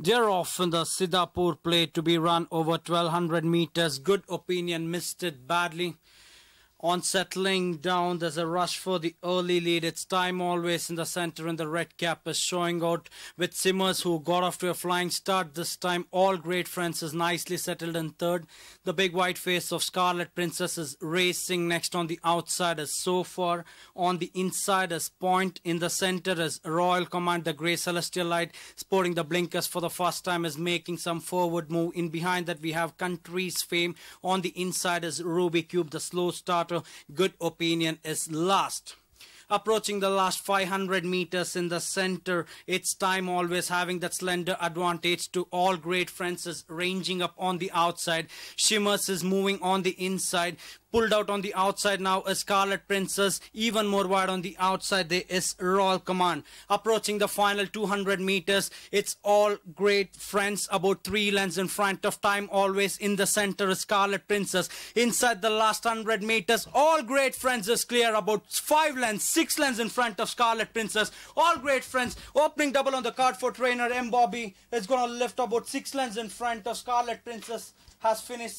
They're off the Sidapur plate to be run over 1200 meters. Good opinion, missed it badly. On settling down, there's a rush for the early lead. It's time always in the center, and the red cap is showing out with Shimmers, who got off to a flying start this time. All great friends is nicely settled in third. The big white face of Scarlet Princess is racing next on the outside as so far. On the inside as Point. In the center is Royal Command, the grey celestial light, sporting the blinkers for the first time, is making some forward move. In behind that, we have Country's Fame. On the inside is Ruby Cube, the slow start good opinion is last approaching the last 500 meters in the center. It's time always having that slender advantage to all great friends is ranging up on the outside. Shimmers is moving on the inside pulled out on the outside now is Scarlet Princess. Even more wide on the outside there is Royal Command. Approaching the final 200 meters, it's all great friends about three lengths in front of time. Always in the center is Scarlet Princess. Inside the last 100 meters, all great friends is clear about five lengths, six lengths in front of Scarlet Princess. All great friends. Opening double on the card for trainer M. Bobby. It's going to lift about six lengths in front of Scarlet Princess. Has finished